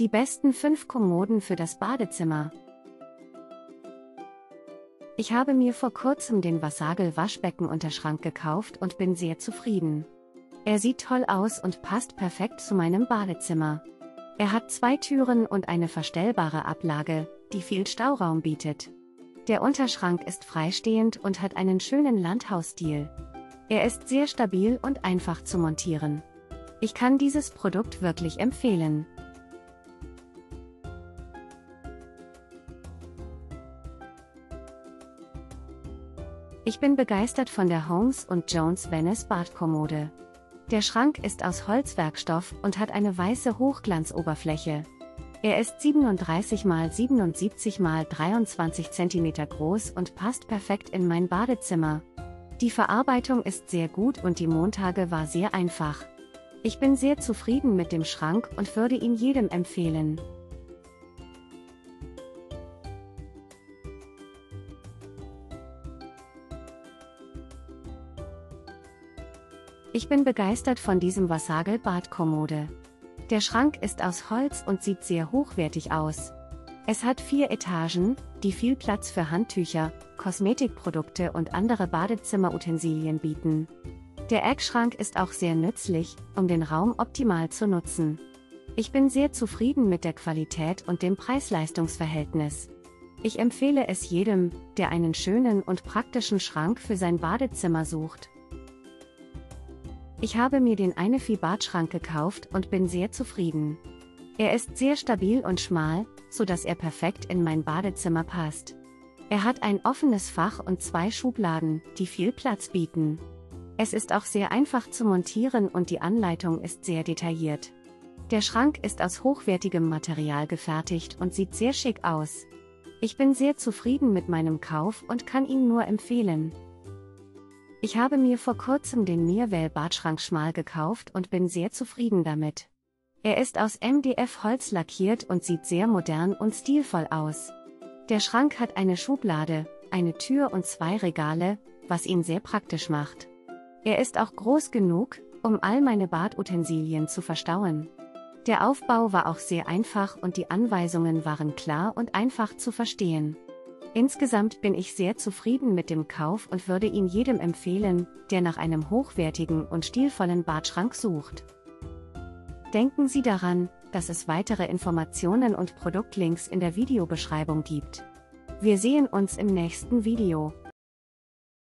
Die besten 5 Kommoden für das Badezimmer. Ich habe mir vor kurzem den Vasagel Waschbeckenunterschrank gekauft und bin sehr zufrieden. Er sieht toll aus und passt perfekt zu meinem Badezimmer. Er hat zwei Türen und eine verstellbare Ablage, die viel Stauraum bietet. Der Unterschrank ist freistehend und hat einen schönen Landhausstil. Er ist sehr stabil und einfach zu montieren. Ich kann dieses Produkt wirklich empfehlen. Ich bin begeistert von der Holmes Jones Venice Badkommode. Der Schrank ist aus Holzwerkstoff und hat eine weiße Hochglanzoberfläche. Er ist 37 x 77 x 23 cm groß und passt perfekt in mein Badezimmer. Die Verarbeitung ist sehr gut und die Montage war sehr einfach. Ich bin sehr zufrieden mit dem Schrank und würde ihn jedem empfehlen. Ich bin begeistert von diesem Vasagel Badkommode. Der Schrank ist aus Holz und sieht sehr hochwertig aus. Es hat vier Etagen, die viel Platz für Handtücher, Kosmetikprodukte und andere Badezimmerutensilien bieten. Der Eckschrank ist auch sehr nützlich, um den Raum optimal zu nutzen. Ich bin sehr zufrieden mit der Qualität und dem Preis-Leistungs-Verhältnis. Ich empfehle es jedem, der einen schönen und praktischen Schrank für sein Badezimmer sucht. Ich habe mir den Einefi Badschrank gekauft und bin sehr zufrieden. Er ist sehr stabil und schmal, so dass er perfekt in mein Badezimmer passt. Er hat ein offenes Fach und zwei Schubladen, die viel Platz bieten. Es ist auch sehr einfach zu montieren und die Anleitung ist sehr detailliert. Der Schrank ist aus hochwertigem Material gefertigt und sieht sehr schick aus. Ich bin sehr zufrieden mit meinem Kauf und kann ihn nur empfehlen. Ich habe mir vor kurzem den Mirwell Badschrank Schmal gekauft und bin sehr zufrieden damit. Er ist aus MDF Holz lackiert und sieht sehr modern und stilvoll aus. Der Schrank hat eine Schublade, eine Tür und zwei Regale, was ihn sehr praktisch macht. Er ist auch groß genug, um all meine Badutensilien zu verstauen. Der Aufbau war auch sehr einfach und die Anweisungen waren klar und einfach zu verstehen. Insgesamt bin ich sehr zufrieden mit dem Kauf und würde ihn jedem empfehlen, der nach einem hochwertigen und stilvollen Badschrank sucht. Denken Sie daran, dass es weitere Informationen und Produktlinks in der Videobeschreibung gibt. Wir sehen uns im nächsten Video.